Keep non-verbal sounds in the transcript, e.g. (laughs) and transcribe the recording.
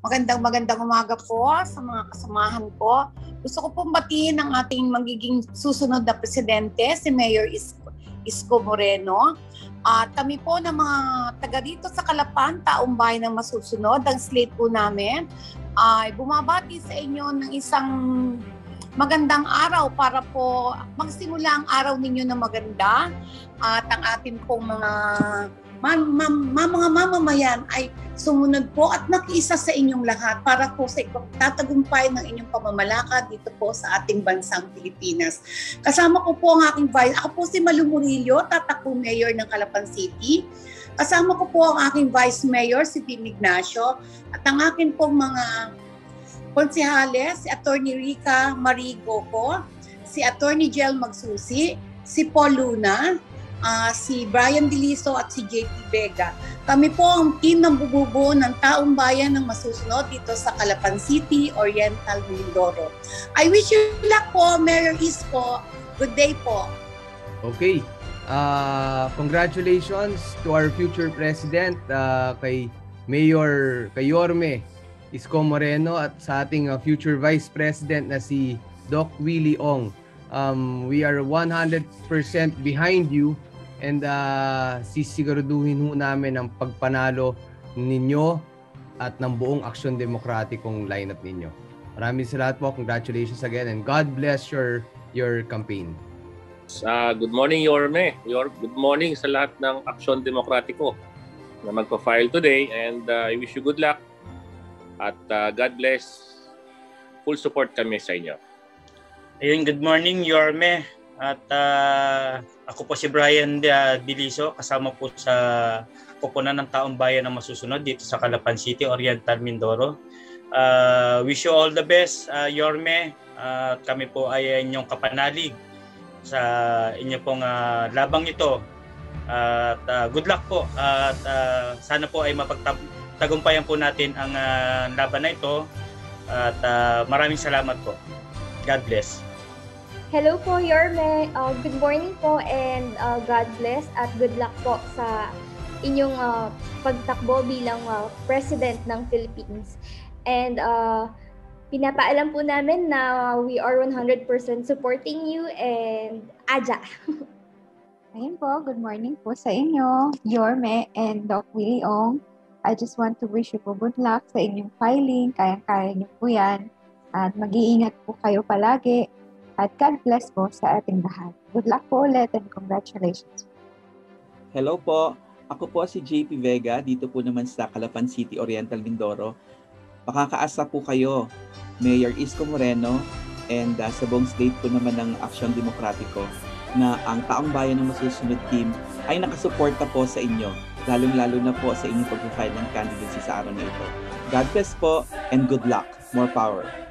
Magandang magandang umaga po sa mga kasamahan ko. Gusto ko pong batiin ang ating magiging susunod na presidente, si Mayor Isko, Isko Moreno. At kami po ng mga taga dito sa Kalapan, taong bayan ng masusunod, ang slate po namin ay bumabati sa inyo ng isang magandang araw para po magsimula ang araw ninyo na maganda at ang ating pong mga mam, mam, mga mamamayan ay sumunod po at nakiisa sa inyong lahat para po sa tatagumpay ng inyong pamamalakad dito po sa ating bansang Pilipinas. Kasama ko po ang aking vice, ako po si Malu Murillo, tatakbo mayor ng Calapan City. Kasama ko po ang aking vice mayor, si Tim Ignacio, at ang akin pong mga konsihales, si Attorney Rica Marie Goco, si Attorney Jel Magsusi, si Paul Luna, uh, si Brian Diliso at si JP Vega. Kami po ang team ng bububuo ng taong bayan ng masusunod dito sa Calapan City, Oriental, Mindoro. I wish you luck po, Mayor Isko. Good day po. Okay. Uh, congratulations to our future president, uh, kay Mayor Kayorme Isko Moreno at sa ating uh, future vice president na si Doc Willie Ong. Um, we are 100% behind you and uh, sisiguraduhin ho namin ang pagpanalo ninyo at ng buong Aksyon Demokratikong lineup ninyo. Maraming salamat po. Congratulations again and God bless your your campaign. Uh, good morning, Yorme. Your, good morning sa lahat ng Aksyon Demokratiko na magpa-file today and uh, I wish you good luck at uh, God bless. Full support kami sa inyo. Ayun, good morning, Yorme. At uh, ako po si Brian uh, Diliso, kasama po sa kupunan ng taong bayan na masusunod dito sa Calapan City, Oriental Mindoro. Uh, wish you all the best, uh, Yorme. Uh, kami po ay inyong kapanalig sa inyo pong uh, labang ito. At uh, good luck po. At uh, sana po ay mapagtagumpayan po natin ang uh, laban na ito. At uh, maraming salamat po. God bless. Hello po, Yorme. Uh, good morning po and uh, God bless at good luck po sa inyong uh, pagtakbo bilang uh, President ng Philippines. And uh, pinapaalam po namin na we are 100% supporting you and Aja. (laughs) Ayun po, good morning po sa inyo, Yorme and Doc Willie Ong. I just want to wish you po good luck sa inyong filing. Kayang-kaya niyo po yan. At mag-iingat po kayo palagi at God bless po sa ating lahat. Good luck po ulit and congratulations. Hello po. Ako po si JP Vega, dito po naman sa Calapan City, Oriental Mindoro. Makakaasa po kayo, Mayor Isko Moreno, and uh, sa buong state po naman ng Aksyon Demokratiko na ang taong bayan ng masusunod team ay nakasuporta po sa inyo, lalong-lalo na po sa inyong pag-file ng candidacy sa araw na ito. God bless po and good luck. More power.